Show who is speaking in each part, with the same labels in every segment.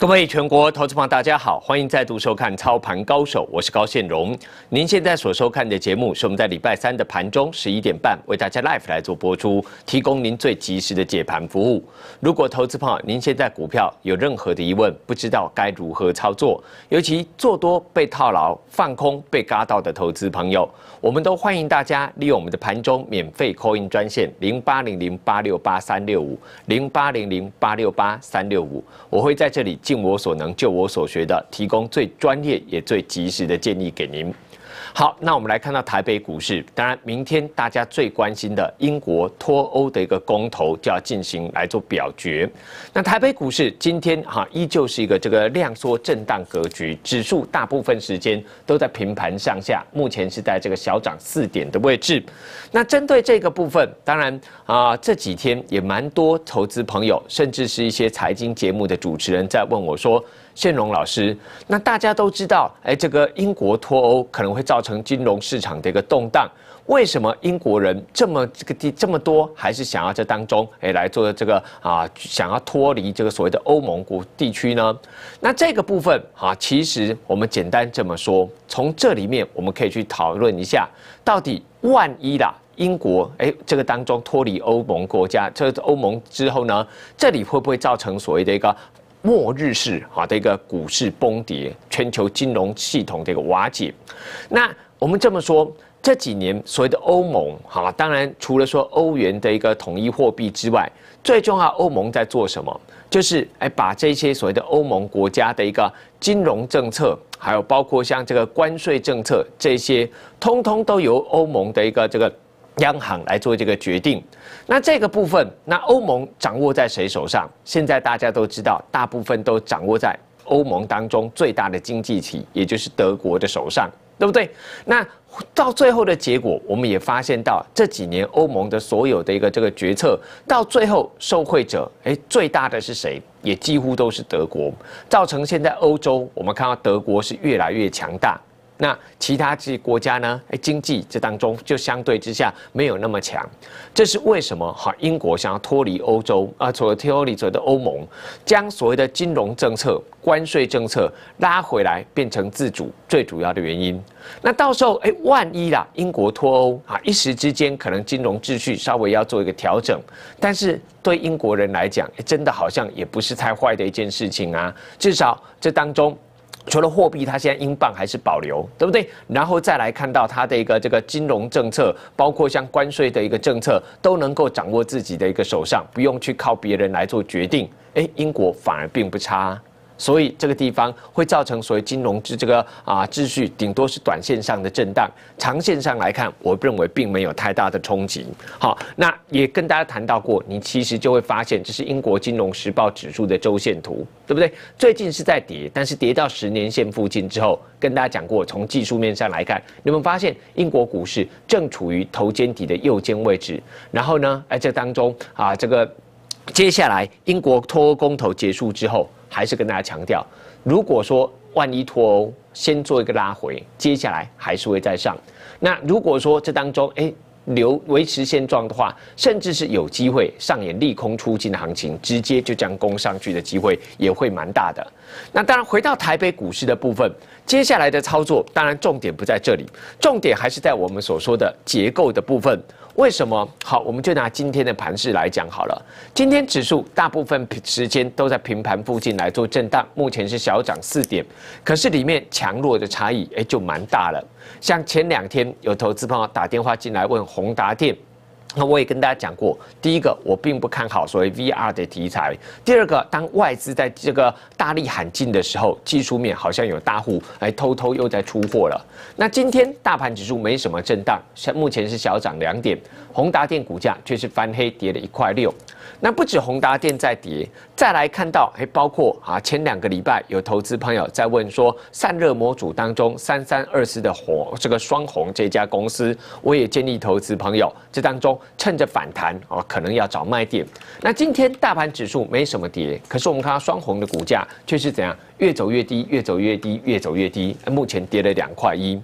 Speaker 1: 各位全国投资朋友，大家好，欢迎再度收看《操盘高手》，我是高宪荣。您现在所收看的节目是我们在礼拜三的盘中十一点半为大家 live 来做播出，提供您最及时的解盘服务。如果投资朋友您现在股票有任何的疑问，不知道该如何操作，尤其做多被套牢、放空被嘎到的投资朋友，我们都欢迎大家利用我们的盘中免费 call in 专线零八零零八六八三六五零八零零八六八三六五，我会在这里。尽我所能，就我所学的，提供最专业也最及时的建议给您。好，那我们来看到台北股市。当然，明天大家最关心的英国脱欧的一个公投就要进行来做表决。那台北股市今天哈依旧是一个这个量缩震荡格局，指数大部分时间都在平盘上下，目前是在这个小涨四点的位置。那针对这个部分，当然啊这几天也蛮多投资朋友，甚至是一些财经节目的主持人在问我说。宪荣老师，那大家都知道，哎，这个英国脱欧可能会造成金融市场的一个动荡。为什么英国人这么这个地这么多，还是想要这当中哎来做这个啊，想要脱离这个所谓的欧盟国地区呢？那这个部分啊，其实我们简单这么说，从这里面我们可以去讨论一下，到底万一啦，英国哎这个当中脱离欧盟国家，这欧盟之后呢，这里会不会造成所谓的一个？末日式好的一个股市崩跌，全球金融系统的一个瓦解。那我们这么说，这几年所谓的欧盟，好，当然除了说欧元的一个统一货币之外，最重要欧盟在做什么？就是哎，把这些所谓的欧盟国家的一个金融政策，还有包括像这个关税政策这些，通通都由欧盟的一个这个。央行来做这个决定，那这个部分，那欧盟掌握在谁手上？现在大家都知道，大部分都掌握在欧盟当中最大的经济体，也就是德国的手上，对不对？那到最后的结果，我们也发现到这几年欧盟的所有的一个这个决策，到最后受惠者，哎，最大的是谁？也几乎都是德国，造成现在欧洲，我们看到德国是越来越强大。那其他这国家呢？哎，经济这当中就相对之下没有那么强，这是为什么？哈，英国想要脱离欧洲啊，所谓脱离所谓的欧盟，将所谓的金融政策、关税政策拉回来，变成自主，最主要的原因。那到时候，哎，万一啦，英国脱欧啊，一时之间可能金融秩序稍微要做一个调整，但是对英国人来讲，真的好像也不是太坏的一件事情啊，至少这当中。除了货币，它现在英镑还是保留，对不对？然后再来看到它的一个这个金融政策，包括像关税的一个政策，都能够掌握自己的一个手上，不用去靠别人来做决定。哎，英国反而并不差。所以这个地方会造成所谓金融之这个啊秩序，顶多是短线上的震荡，长线上来看，我认为并没有太大的冲击。好，那也跟大家谈到过，你其实就会发现，这是英国金融时报指数的周线图，对不对？最近是在跌，但是跌到十年线附近之后，跟大家讲过，从技术面上来看，你们发现英国股市正处于头肩底的右肩位置，然后呢，在这当中啊，这个接下来英国脱欧公投结束之后。还是跟大家强调，如果说万一脱欧，先做一个拉回，接下来还是会再上。那如果说这当中，哎，留维持现状的话，甚至是有机会上演利空出尽的行情，直接就将攻上去的机会也会蛮大的。那当然，回到台北股市的部分，接下来的操作，当然重点不在这里，重点还是在我们所说的结构的部分。为什么好？我们就拿今天的盘势来讲好了。今天指数大部分时间都在平盘附近来做震荡，目前是小涨四点，可是里面强弱的差异哎就蛮大了。像前两天有投资朋友打电话进来问宏达电。那我也跟大家讲过，第一个我并不看好所谓 VR 的题材。第二个，当外资在这个大力喊进的时候，技术面好像有大户哎偷偷又在出货了。那今天大盘指数没什么震荡，现目前是小涨两点，宏达电股价却是翻黑跌了一块六。那不止宏达电在跌，再来看到还包括啊前两个礼拜有投资朋友在问说散热模组当中三三二四的红这个双红这家公司，我也建议投资朋友这当中趁着反弹啊可能要找卖点。那今天大盘指数没什么跌，可是我们看到双红的股价却是怎样越走越低，越走越低，越走越低，目前跌了两块一。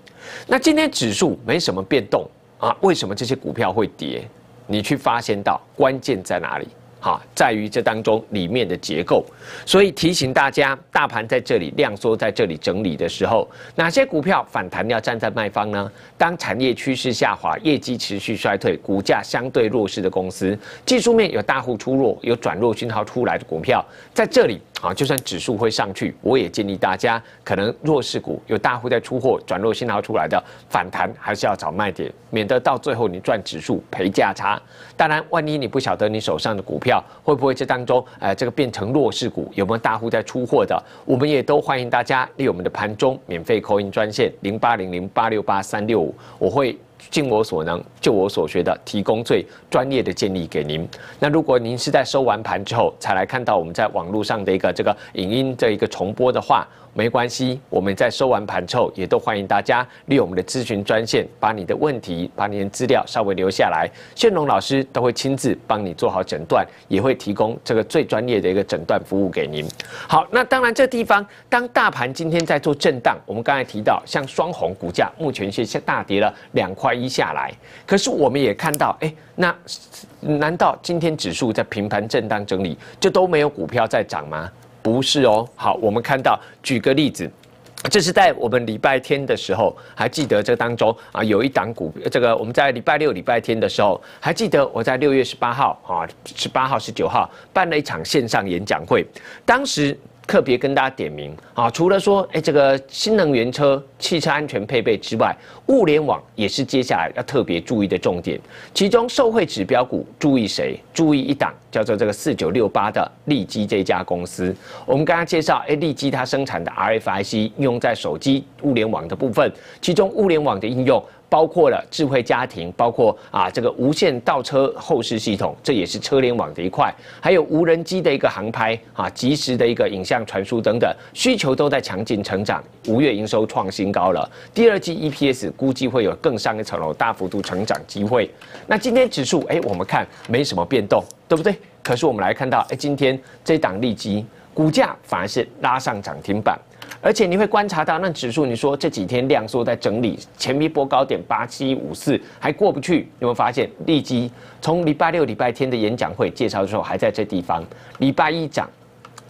Speaker 1: 那今天指数没什么变动啊，为什么这些股票会跌？你去发现到关键在哪里？好，在于这当中里面的结构，所以提醒大家，大盘在这里量缩，在这里整理的时候，哪些股票反弹要站在卖方呢？当产业趋势下滑，业绩持续衰退，股价相对弱势的公司，技术面有大户出弱，有转弱讯号出来的股票，在这里啊，就算指数会上去，我也建议大家，可能弱势股有大户在出货，转弱信号出来的反弹，还是要找卖点，免得到最后你赚指数赔价差。当然，万一你不晓得你手上的股票会不会这当中，呃，这个变成弱势股，有没有大户在出货的，我们也都欢迎大家利用我们的盘中免费扣音专线零八零零八六八三六五，我会。尽我所能，就我所学的，提供最专业的建议给您。那如果您是在收完盘之后才来看到我们在网络上的一个这个影音这一个重播的话，没关系，我们在收完盘之后，也都欢迎大家利用我们的咨询专线，把你的问题、把你的资料稍微留下来，炫龙老师都会亲自帮你做好诊断，也会提供这个最专业的一个诊断服务给您。好，那当然这地方，当大盘今天在做震荡，我们刚才提到，像双红股价目前是下大跌了两块一下来，可是我们也看到，哎，那难道今天指数在平盘震荡整理，就都没有股票在涨吗？不是哦，好，我们看到，举个例子，这是在我们礼拜天的时候，还记得这当中啊，有一档股，这个我们在礼拜六、礼拜天的时候，还记得我在六月十八号啊，十八号、十九号办了一场线上演讲会，当时。特别跟大家点名啊，除了说哎这个新能源车、汽车安全配备之外，物联网也是接下来要特别注意的重点。其中受惠指标股注意谁？注意一档叫做这个四九六八的利基这家公司。我们刚刚介绍，哎利基它生产的 RFIC 应用在手机物联网的部分，其中物联网的应用。包括了智慧家庭，包括啊这个无线倒车后视系统，这也是车联网的一块，还有无人机的一个航拍啊，即时的一个影像传输等等，需求都在强劲成长。五月营收创新高了，第二季 EPS 估计会有更上一层楼大幅度成长机会。那今天指数哎，我们看没什么变动，对不对？可是我们来看到哎，今天这档利基股价反而是拉上涨停板。而且你会观察到，那指数你说这几天量缩在整理，前一波高点八七五四还过不去，有没有发现？立即从礼拜六、礼拜天的演讲会介绍的时候还在这地方，礼拜一涨，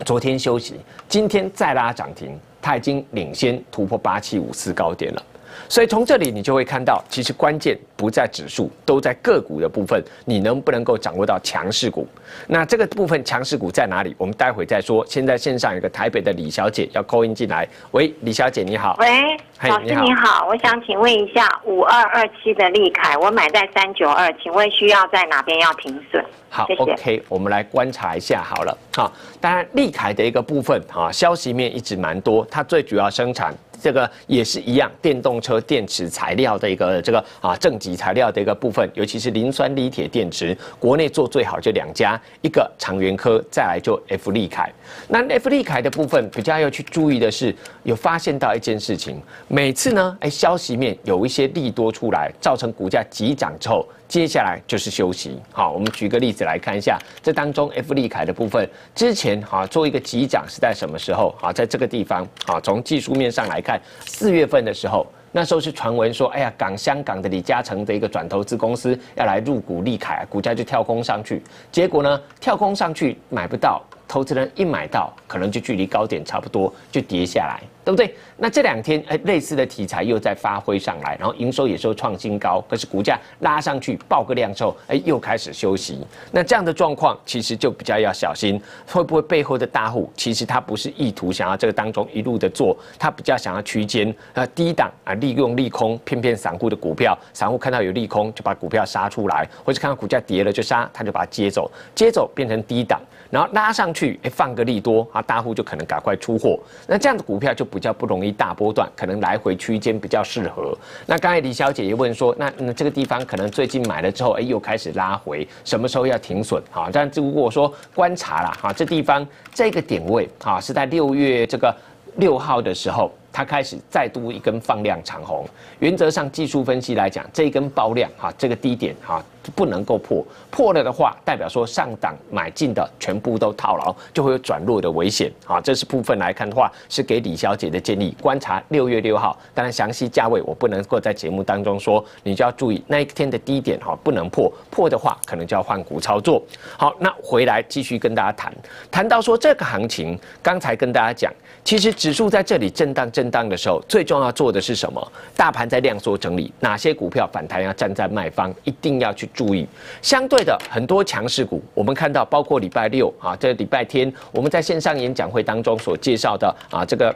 Speaker 1: 昨天休息，今天再拉涨停，它已经领先突破八七五四高点了。所以从这里你就会看到，其实关键不在指数，都在个股的部分，你能不能够掌握到强势股？那这个部分强势股在哪里？我们待会再说。现在线上有个台北的李小姐要扣音进来，喂，李小姐你好。
Speaker 2: 喂，老师你好，我想请问一下，五二二七的利凯，我买在三九二，请问需要在哪边要停损？
Speaker 1: 好，OK，我们来观察一下好了。好，当然利凯的一个部分，啊，消息面一直蛮多，它最主要生产。这个也是一样，电动车电池材料的一个这个啊正极材料的一个部分，尤其是磷酸锂铁电池，国内做最好就两家，一个长源科，再来就 F 利凯。那 F 利凯的部分比较要去注意的是，有发现到一件事情，每次呢，哎，消息面有一些利多出来，造成股价急涨之后。接下来就是休息。好，我们举个例子来看一下，这当中 F 利凯的部分，之前哈做一个急涨是在什么时候？好，在这个地方，好，从技术面上来看，四月份的时候，那时候是传闻说，哎呀，港香港的李嘉诚的一个转投资公司要来入股利凯，股价就跳空上去，结果呢，跳空上去买不到，投资人一买到，可能就距离高点差不多就跌下来。对不对？那这两天哎，类似的题材又在发挥上来，然后营收也是创新高，可是股价拉上去爆个量之后，哎，又开始休息。那这样的状况其实就比较要小心，会不会背后的大户其实他不是意图想要这个当中一路的做，他比较想要区间啊低档啊利用利空，骗骗散户的股票，散户看到有利空就把股票杀出来，或者看到股价跌了就杀，他就把它接走，接走变成低档，然后拉上去哎放个利多啊，大户就可能赶快出货，那这样的股票就。比较不容易大波段，可能来回区间比较适合。那刚才李小姐也问说，那那这个地方可能最近买了之后，哎，又开始拉回，什么时候要停损？好，但如果说观察了哈，这地方这个点位哈是在六月这个六号的时候，它开始再度一根放量长红。原则上技术分析来讲，这一根爆量哈，这个低点哈。不能够破，破了的话，代表说上档买进的全部都套牢，就会有转弱的危险。好，这是部分来看的话，是给李小姐的建议。观察六月六号，当然详细价位我不能够在节目当中说，你就要注意那一天的低点哈，不能破，破的话可能就要换股操作。好，那回来继续跟大家谈，谈到说这个行情，刚才跟大家讲，其实指数在这里震荡震荡的时候，最重要做的是什么？大盘在量缩整理，哪些股票反弹要站在卖方，一定要去注意。相对的，很多强势股，我们看到，包括礼拜六啊，这礼拜天，我们在线上演讲会当中所介绍的啊，这个。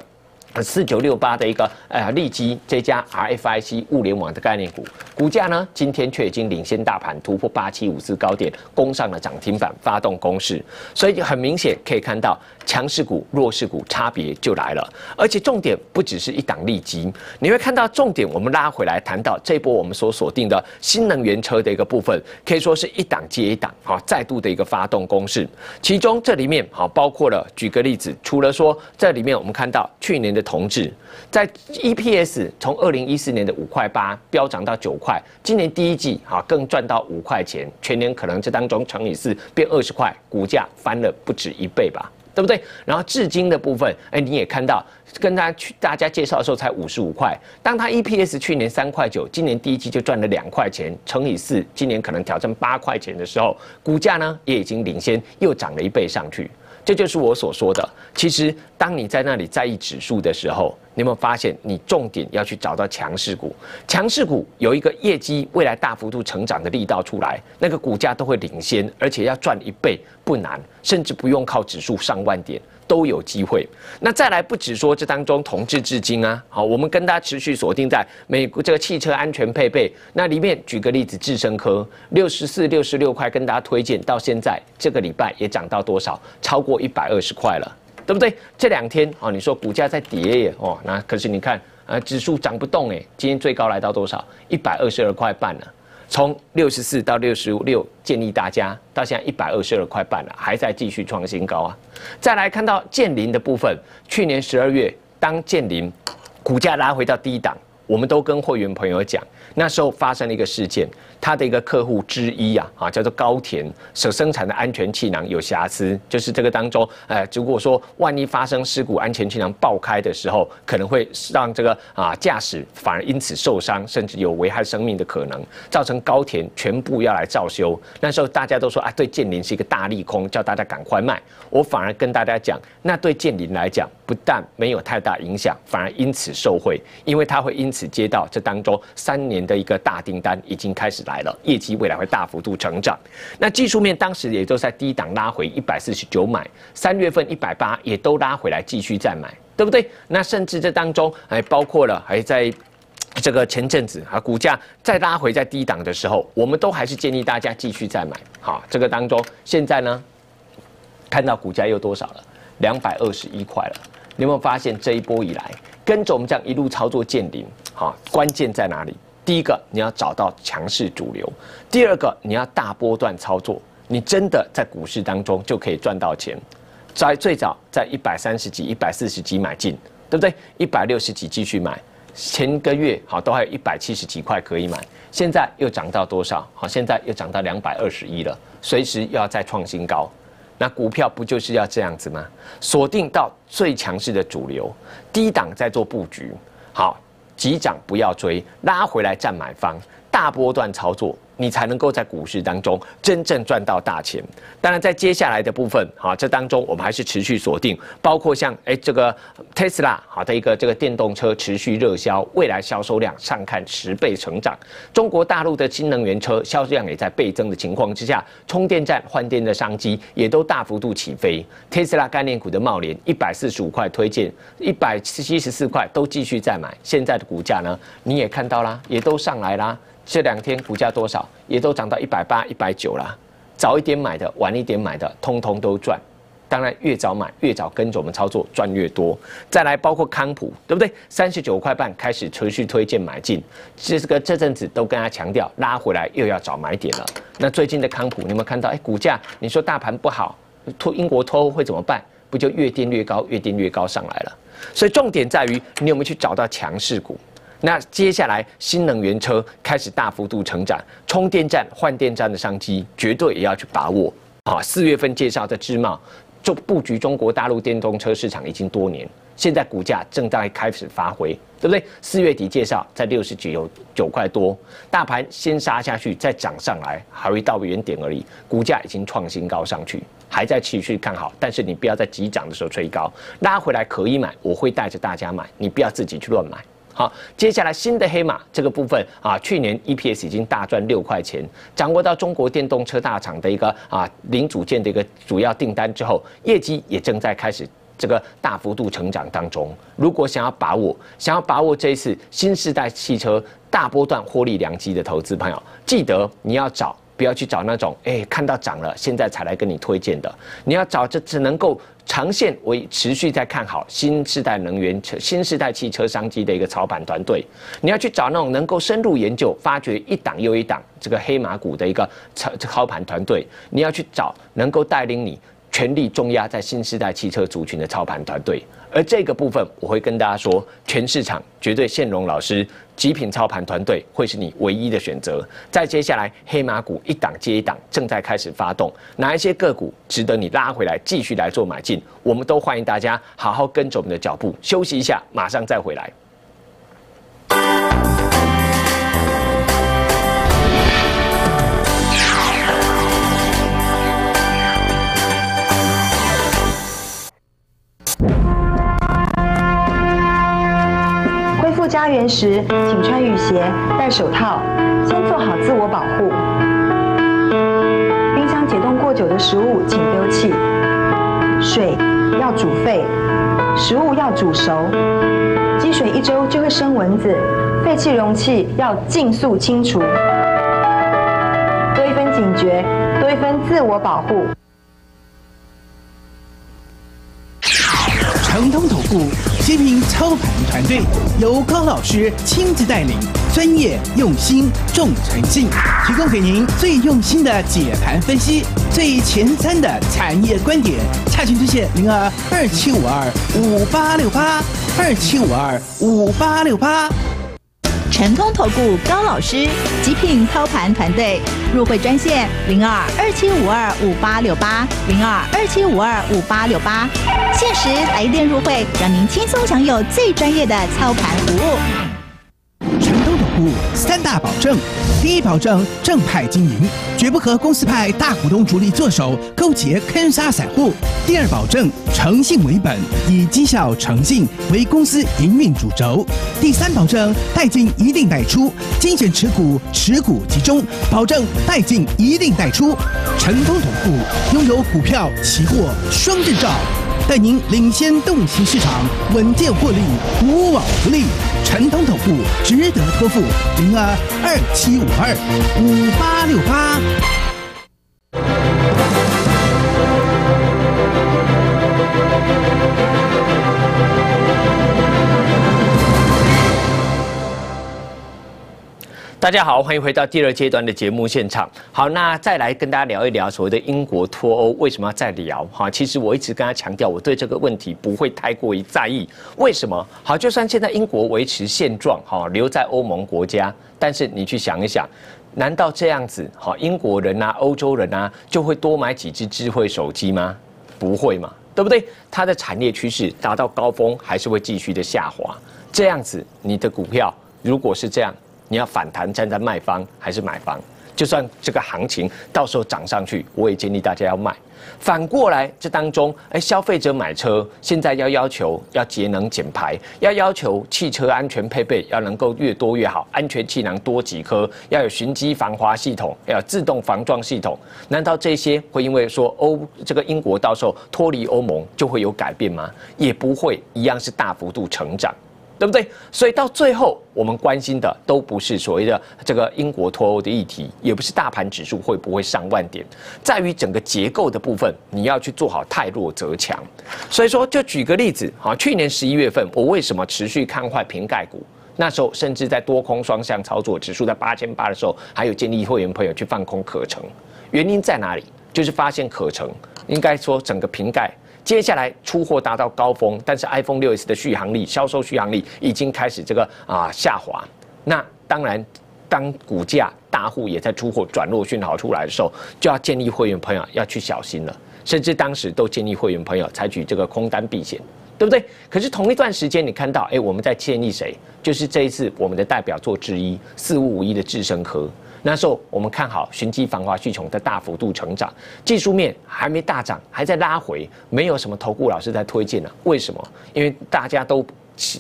Speaker 1: 四九六八的一个呃利基这家 RFIC 物联网的概念股，股价呢今天却已经领先大盘突破八七五四高点，攻上了涨停板，发动攻势。所以很明显可以看到，强势股、弱势股差别就来了。而且重点不只是一档利基，你会看到重点，我们拉回来谈到这波我们所锁定的新能源车的一个部分，可以说是一档接一档，好，再度的一个发动攻势。其中这里面好包括了，举个例子，除了说这里面我们看到去年的同志在 EPS 从二零一四年的五块八飙涨到九块，今年第一季啊更赚到五块钱，全年可能这当中乘以四变二十块，股价翻了不止一倍吧，对不对？然后至今的部分，哎，你也看到跟大家去大家介绍的时候才五十五块，当它 EPS 去年三块九，今年第一季就赚了两块钱，乘以四，今年可能挑战八块钱的时候，股价呢也已经领先又涨了一倍上去。这就是我所说的。其实，当你在那里在意指数的时候，你有没有发现，你重点要去找到强势股？强势股有一个业绩未来大幅度成长的力道出来，那个股价都会领先，而且要赚一倍不难，甚至不用靠指数上万点。都有机会。那再来，不止说这当中同志至今啊，好，我们跟大家持续锁定在美国这个汽车安全配备那里面。举个例子，智深科六十四、六十六块，跟大家推荐到现在这个礼拜也涨到多少？超过一百二十块了，对不对？这两天啊，你说股价在跌耶，哦，那可是你看啊，指数涨不动哎，今天最高来到多少？一百二十二块半了。从六十四到六十六，建议大家到现在一百二十二块半了，还在继续创新高啊！再来看到建林的部分，去年十二月当建林股价拉回到低档，我们都跟会员朋友讲，那时候发生了一个事件。他的一个客户之一啊，啊叫做高田所生产的安全气囊有瑕疵，就是这个当中，呃，如果说万一发生事故，安全气囊爆开的时候，可能会让这个啊驾驶反而因此受伤，甚至有危害生命的可能，造成高田全部要来照修。那时候大家都说啊，对建林是一个大利空，叫大家赶快卖。我反而跟大家讲，那对建林来讲，不但没有太大影响，反而因此受惠，因为他会因此接到这当中三年的一个大订单，已经开始。来了，业绩未来会大幅度成长。那技术面当时也都在低档拉回一百四十九买，三月份一百八也都拉回来继续再买，对不对？那甚至这当中还包括了还在这个前阵子啊，股价再拉回在低档的时候，我们都还是建议大家继续再买。好，这个当中现在呢，看到股价又多少了？两百二十一块了。你有没有发现这一波以来，跟着我们这样一路操作见顶？好，关键在哪里？第一个，你要找到强势主流；第二个，你要大波段操作，你真的在股市当中就可以赚到钱。在最早在一百三十几、一百四十几买进，对不对？一百六十几继续买，前个月好都还有一百七十几块可以买，现在又涨到多少？好，现在又涨到两百二十一了，随时又要再创新高。那股票不就是要这样子吗？锁定到最强势的主流，低档在做布局，好。急涨不要追，拉回来占买方，大波段操作。你才能够在股市当中真正赚到大钱。当然，在接下来的部分，哈，这当中我们还是持续锁定，包括像哎这个特斯拉好的一个这个电动车持续热销，未来销售量上看十倍成长。中国大陆的新能源车销量也在倍增的情况之下，充电站换电的商机也都大幅度起飞。特斯拉概念股的茂联一百四十五块推荐，一百七十四块都继续在买，现在的股价呢，你也看到啦，也都上来啦。这两天股价多少，也都涨到一百八、一百九了。早一点买的，晚一点买的，通通都赚。当然，越早买，越早跟着我们操作，赚越多。再来，包括康普，对不对？三十九块半开始持续推荐买进，这个这阵子都跟他强调，拉回来又要找买点了。那最近的康普，你有没有看到？哎，股价，你说大盘不好，脱英国脱欧会怎么办？不就越跌越高，越跌越高上来了？所以重点在于，你有没有去找到强势股？那接下来新能源车开始大幅度成长，充电站、换电站的商机绝对也要去把握。啊，四月份介绍的智茂，就布局中国大陆电动车市场已经多年，现在股价正在开始发挥，对不对？四月底介绍在六十九九块多，大盘先杀下去，再涨上来，还会到原点而已，股价已经创新高上去，还在持续看好。但是你不要在急涨的时候追高，拉回来可以买，我会带着大家买，你不要自己去乱买。好，接下来新的黑马这个部分啊，去年 EPS 已经大赚六块钱，掌握到中国电动车大厂的一个啊零组件的一个主要订单之后，业绩也正在开始这个大幅度成长当中。如果想要把握，想要把握这一次新时代汽车大波段获利良机的投资朋友，记得你要找。不要去找那种哎看到涨了现在才来跟你推荐的，你要找这只能够长线为持续在看好新时代能源车、新时代汽车商机的一个操盘团队。你要去找那种能够深入研究、发掘一档又一档这个黑马股的一个操操盘团队。你要去找能够带领你全力重压在新时代汽车族群的操盘团队。而这个部分，我会跟大家说，全市场绝对现荣老师极品操盘团队会是你唯一的选择。在接下来黑马股一档接一档正在开始发动，哪一些个股值得你拉回来继续来做买进？我们都欢迎大家好好跟着我们的脚步，休息一下，马上再回来。
Speaker 3: 家园时，请穿雨鞋、戴手套，先做好自我保护。冰箱解冻过久的食物，请丢弃。水要煮沸，食物要煮熟。积水一周就会生蚊子，废弃容器要尽速清除。多一分警觉，多一分自我保护。
Speaker 4: 成通投顾。极品操盘团队由高老师亲自带领，专业用心重诚信，提供给您最用心的解盘分析，最前瞻的产业观点。洽询热线零二二七五二五八六八二七五二五八六八。
Speaker 5: 成功投顾高老师，极品操盘团队入会专线零二二七五二五八六八零二二七五二五八六八，限时来电入会，让您轻松享有最专业的操盘服务。
Speaker 4: 三大保证：第一，保证正派经营，绝不和公司派大股东主力做手，勾结坑杀散户；第二，保证诚信为本，以绩效诚信为公司营运主轴；第三，保证带进一定带出，精选持股，持股集中，保证带进一定带出。成功投顾拥有股票、期货双证照。带您领先洞悉市场，稳健获利，无往不利。陈通投顾值得托付，零二二七五二五八六八。
Speaker 1: 大家好，欢迎回到第二阶段的节目现场。好，那再来跟大家聊一聊所谓的英国脱欧，为什么要再聊？哈，其实我一直跟他强调，我对这个问题不会太过于在意。为什么？好，就算现在英国维持现状，哈，留在欧盟国家，但是你去想一想，难道这样子，哈，英国人啊，欧洲人啊，就会多买几只智慧手机吗？不会嘛，对不对？它的产业趋势达到高峰，还是会继续的下滑。这样子，你的股票如果是这样。你要反弹站在卖方还是买方？就算这个行情到时候涨上去，我也建议大家要卖。反过来，这当中，哎，消费者买车现在要要求要节能减排，要要求汽车安全配备要能够越多越好，安全气囊多几颗，要有循迹防滑系统，要有自动防撞系统。难道这些会因为说欧这个英国到时候脱离欧盟就会有改变吗？也不会，一样是大幅度成长。对不对？所以到最后，我们关心的都不是所谓的这个英国脱欧的议题，也不是大盘指数会不会上万点，在于整个结构的部分，你要去做好太弱则强。所以说，就举个例子，好，去年十一月份，我为什么持续看坏瓶盖股？那时候甚至在多空双向操作，指数在八千八的时候，还有建议会员朋友去放空可成，原因在哪里？就是发现可成，应该说整个瓶盖。接下来出货达到高峰，但是 iPhone 6s 的续航力、销售续航力已经开始这个啊下滑。那当然，当股价大户也在出货转弱讯号出来的时候，就要建议会员朋友要去小心了。甚至当时都建议会员朋友采取这个空单避险，对不对？可是同一段时间，你看到，哎，我们在建议谁？就是这一次我们的代表作之一四五五一的智深科。那时候我们看好寻基繁华需求的大幅度成长，技术面还没大涨，还在拉回，没有什么投顾老师在推荐呢。为什么？因为大家都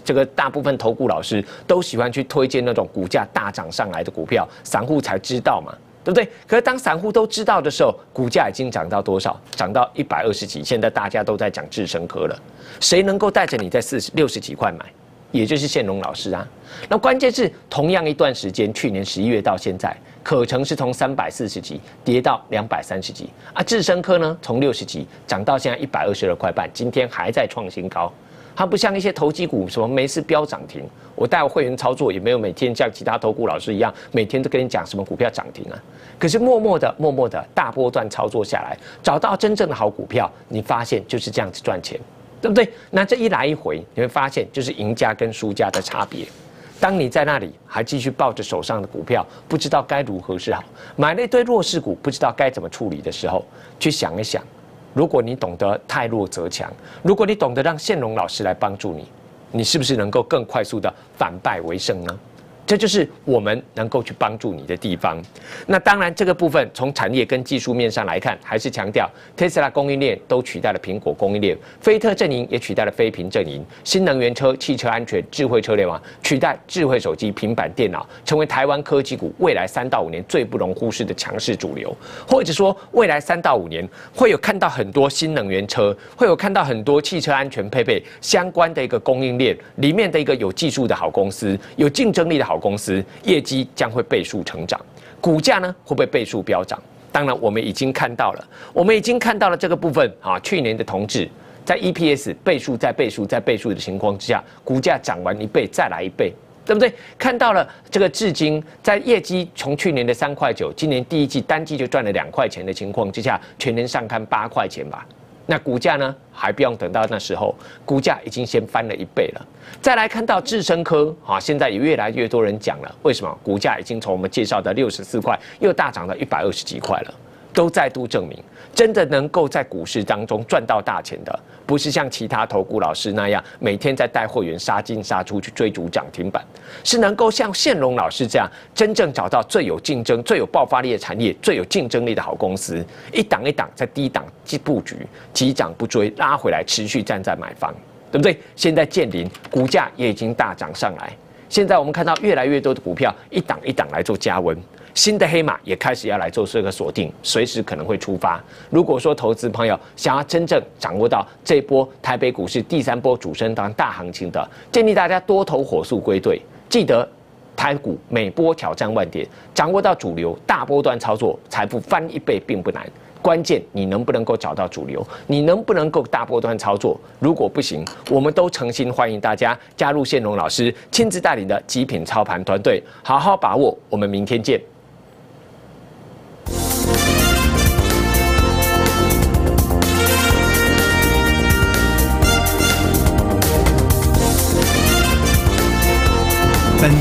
Speaker 1: 这个大部分投顾老师都喜欢去推荐那种股价大涨上来的股票，散户才知道嘛。对不对？可是当散户都知道的时候，股价已经涨到多少？涨到一百二十几，现在大家都在讲智深科了。谁能够带着你在四十六十几块买？也就是现龙老师啊。那关键是同样一段时间，去年十一月到现在，可成是从三百四十几跌到两百三十几啊。智深科呢，从六十几涨到现在一百二十二块半，今天还在创新高。它不像一些投机股，什么没事飙涨停。我带会员操作，也没有每天像其他投顾老师一样，每天都跟你讲什么股票涨停啊。可是默默的、默默的大波段操作下来，找到真正的好股票，你发现就是这样子赚钱，对不对？那这一来一回，你会发现就是赢家跟输家的差别。当你在那里还继续抱着手上的股票，不知道该如何是好，买了一堆弱势股，不知道该怎么处理的时候，去想一想。如果你懂得太弱则强，如果你懂得让宪龙老师来帮助你，你是不是能够更快速的反败为胜呢？这就是我们能够去帮助你的地方。那当然，这个部分从产业跟技术面上来看，还是强调特斯拉供应链都取代了苹果供应链，菲特阵营也取代了非屏阵营，新能源车、汽车安全、智慧车联网取代智慧手机、平板电脑，成为台湾科技股未来三到五年最不容忽视的强势主流。或者说，未来三到五年会有看到很多新能源车，会有看到很多汽车安全配备相关的一个供应链里面的一个有技术的好公司，有竞争力的好。公司业绩将会倍数成长，股价呢会不会倍数飙涨？当然，我们已经看到了，我们已经看到了这个部分啊。去年的同志在 EPS 倍数在倍数在倍数的情况之下，股价涨完一倍再来一倍，对不对？看到了这个至今在业绩从去年的三块九，今年第一季单季就赚了两块钱的情况之下，全年上看八块钱吧。那股价呢？还不用等到那时候，股价已经先翻了一倍了。再来看到智深科，啊，现在也越来越多人讲了，为什么？股价已经从我们介绍的六十四块，又大涨到一百二十几块了。都再度证明，真的能够在股市当中赚到大钱的，不是像其他投顾老师那样每天在带货员杀进杀出去追逐涨停板，是能够像宪龙老师这样，真正找到最有竞争、最有爆发力的产业、最有竞争力的好公司，一档一档在低档即布局，急涨不追，拉回来持续站在买方，对不对？现在建林股价也已经大涨上来，现在我们看到越来越多的股票一档一档来做加温。新的黑马也开始要来做这个锁定，随时可能会出发。如果说投资朋友想要真正掌握到这波台北股市第三波主升当大行情的，建议大家多头火速归队。记得台股每波挑战万点，掌握到主流大波段操作，财富翻一倍并不难。关键你能不能够找到主流，你能不能够大波段操作？如果不行，我们都诚心欢迎大家加入谢龙老师亲自带领的极品操盘团队，好好把握。我们明天见。